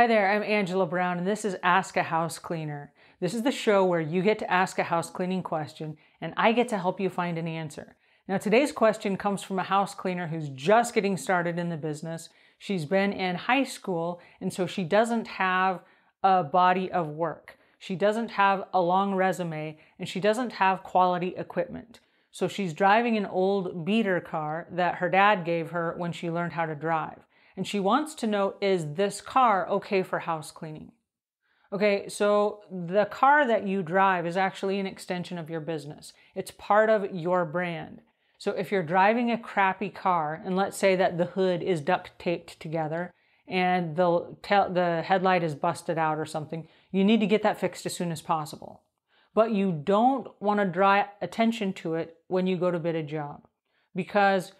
Hi there, I'm Angela Brown, and this is Ask a House Cleaner. This is the show where you get to ask a house cleaning question, and I get to help you find an answer. Now, today's question comes from a house cleaner who's just getting started in the business. She's been in high school, and so she doesn't have a body of work. She doesn't have a long resume, and she doesn't have quality equipment. So she's driving an old beater car that her dad gave her when she learned how to drive and she wants to know is this car okay for house cleaning? Okay, so the car that you drive is actually an extension of your business. It's part of your brand. So if you're driving a crappy car, and let's say that the hood is duct taped together and the, the headlight is busted out or something, you need to get that fixed as soon as possible. But you don't want to draw attention to it when you go to bid a job because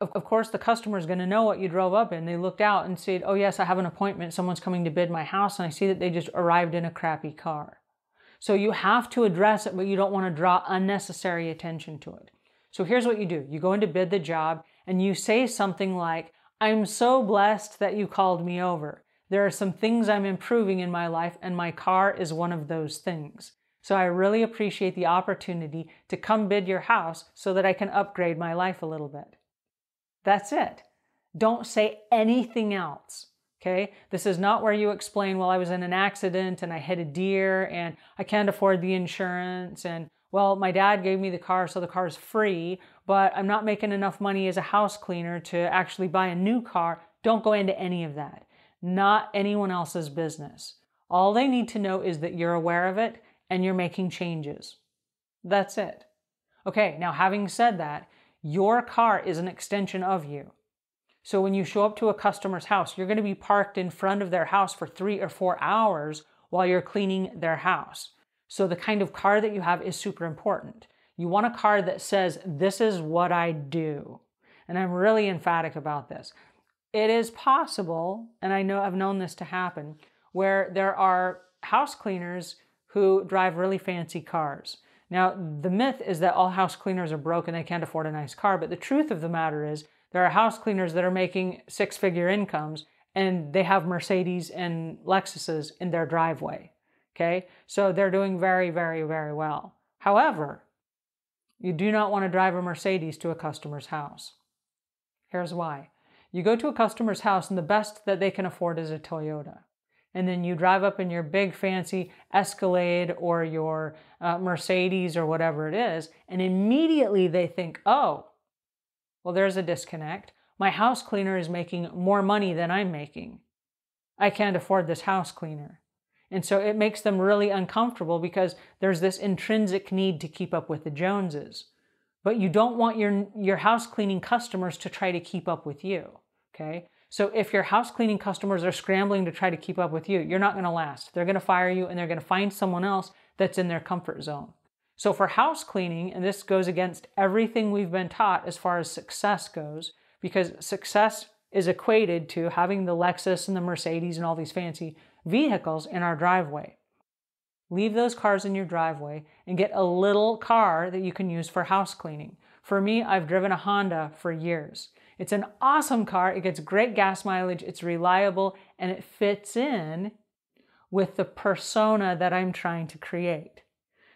of, course, the customer is going to know what you drove up in. They looked out and said, Oh, yes, I have an appointment. Someone's coming to bid my house, and I see that they just arrived in a crappy car. So you have to address it, but you don't want to draw unnecessary attention to it. So here's what you do you go in to bid the job, and you say something like, I'm so blessed that you called me over. There are some things I'm improving in my life, and my car is one of those things. So I really appreciate the opportunity to come bid your house so that I can upgrade my life a little bit. That's it. Don't say anything else. Okay. This is not where you explain, well, I was in an accident and I hit a deer and I can't afford the insurance. And well, my dad gave me the car, so the car is free, but I'm not making enough money as a house cleaner to actually buy a new car. Don't go into any of that. Not anyone else's business. All they need to know is that you're aware of it and you're making changes. That's it. Okay, now having said that, your car is an extension of you. So when you show up to a customer's house, you're going to be parked in front of their house for three or four hours while you're cleaning their house. So the kind of car that you have is super important. You want a car that says, This is what I do. And I'm really emphatic about this. It is possible, and I know I've known this to happen, where there are house cleaners who drive really fancy cars. Now, the myth is that all house cleaners are broke and they can't afford a nice car, but the truth of the matter is there are house cleaners that are making six figure incomes and they have Mercedes and Lexuses in their driveway. Okay, so they're doing very, very, very well. However, you do not want to drive a Mercedes to a customer's house. Here's why. You go to a customer's house and the best that they can afford is a Toyota and then you drive up in your big fancy Escalade or your uh, Mercedes or whatever it is, and immediately they think, oh, well, there's a disconnect. My house cleaner is making more money than I'm making. I can't afford this house cleaner. And so it makes them really uncomfortable because there's this intrinsic need to keep up with the Joneses. But you don't want your, your house cleaning customers to try to keep up with you. Okay. So if your house cleaning customers are scrambling to try to keep up with you, you're not going to last. They're going to fire you and they're going to find someone else that's in their comfort zone. So for house cleaning, and this goes against everything we've been taught as far as success goes, because success is equated to having the Lexus and the Mercedes and all these fancy vehicles in our driveway. Leave those cars in your driveway and get a little car that you can use for house cleaning. For me, I've driven a Honda for years. It's an awesome car. It gets great gas mileage, it's reliable, and it fits in with the persona that I'm trying to create.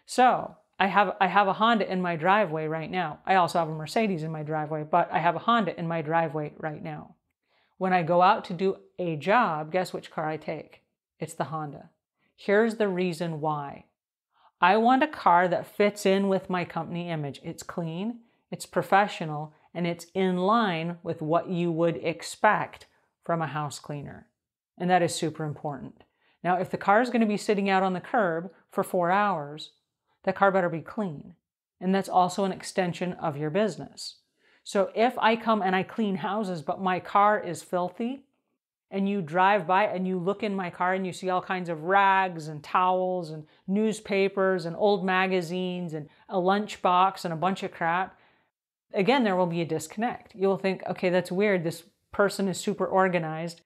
So, I have I have a Honda in my driveway right now. I also have a Mercedes in my driveway, but I have a Honda in my driveway right now. When I go out to do a job, guess which car I take? It's the Honda. Here's the reason why. I want a car that fits in with my company image. It's clean, it's professional, and it's in line with what you would expect from a house cleaner. And that is super important. Now, if the car is going to be sitting out on the curb for four hours, that car better be clean. And that's also an extension of your business. So if I come and I clean houses, but my car is filthy, and you drive by and you look in my car and you see all kinds of rags and towels and newspapers and old magazines and a lunchbox and a bunch of crap, again, there will be a disconnect. You'll think, okay, that's weird. This person is super organized.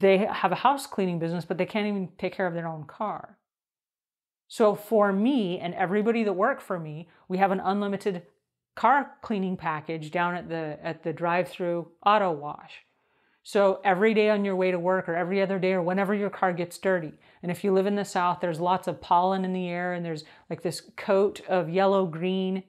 They have a house cleaning business, but they can't even take care of their own car. So for me and everybody that work for me, we have an unlimited car cleaning package down at the at the drive-through auto wash. So every day on your way to work or every other day or whenever your car gets dirty. And if you live in the South, there's lots of pollen in the air and there's like this coat of yellow green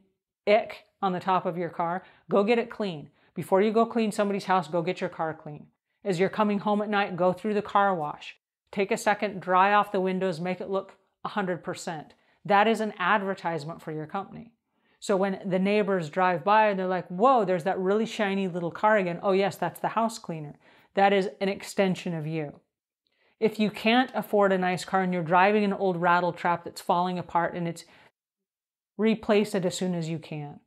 ick on the top of your car. Go get it clean. Before you go clean somebody's house, go get your car clean. As you're coming home at night, go through the car wash. Take a second, dry off the windows, make it look 100%. That is an advertisement for your company. So when the neighbors drive by and they're like, whoa, there's that really shiny little car again. Oh, yes, that's the house cleaner. That is an extension of you. If you can't afford a nice car and you're driving an old rattle trap that's falling apart and it's replace it as soon as you can.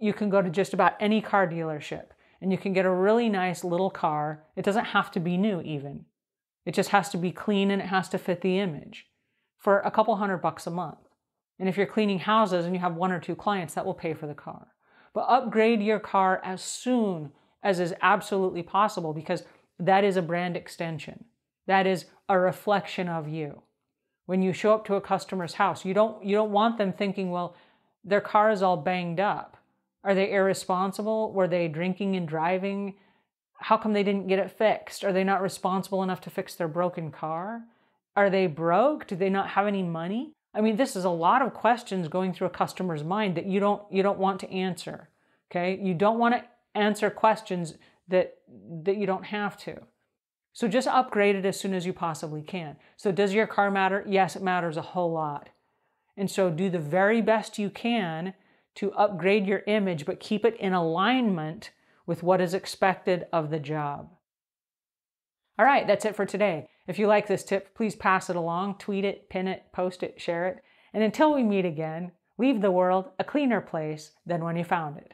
You can go to just about any car dealership and you can get a really nice little car. It doesn't have to be new even. It just has to be clean and it has to fit the image for a couple hundred bucks a month. And if you're cleaning houses and you have one or two clients, that will pay for the car. But upgrade your car as soon as is absolutely possible because that is a brand extension. That is a reflection of you. When you show up to a customer's house, you don't you don't want them thinking, well, their car is all banged up. Are they irresponsible? Were they drinking and driving? How come they didn't get it fixed? Are they not responsible enough to fix their broken car? Are they broke? Do they not have any money? I mean, this is a lot of questions going through a customer's mind that you don't you don't want to answer. Okay? You don't want to answer questions that that you don't have to. So just upgrade it as soon as you possibly can. So does your car matter? Yes, it matters a whole lot. And so do the very best you can to upgrade your image, but keep it in alignment with what is expected of the job. All right, that's it for today. If you like this tip, please pass it along, tweet it, pin it, post it, share it. And until we meet again, leave the world a cleaner place than when you found it.